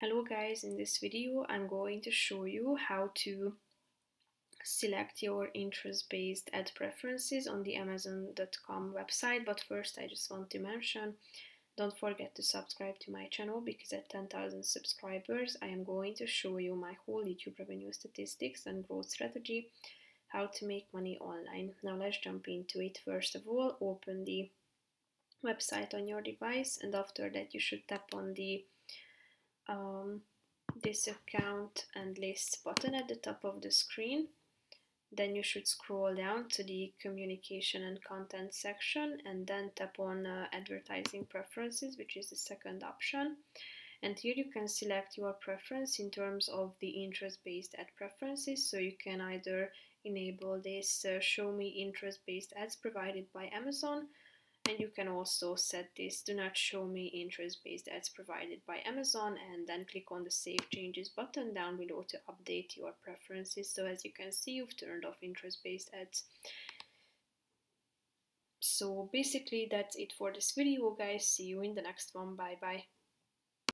Hello guys, in this video I'm going to show you how to select your interest-based ad preferences on the amazon.com website but first I just want to mention don't forget to subscribe to my channel because at 10,000 subscribers I am going to show you my whole YouTube revenue statistics and growth strategy how to make money online. Now let's jump into it. First of all open the website on your device and after that you should tap on the um, this account and list button at the top of the screen. Then you should scroll down to the communication and content section and then tap on uh, advertising preferences, which is the second option. And here you can select your preference in terms of the interest based ad preferences. So you can either enable this uh, show me interest based ads provided by Amazon and you can also set this do not show me interest based ads provided by Amazon and then click on the save changes button down below to update your preferences. So as you can see you've turned off interest based ads. So basically that's it for this video guys. See you in the next one. Bye bye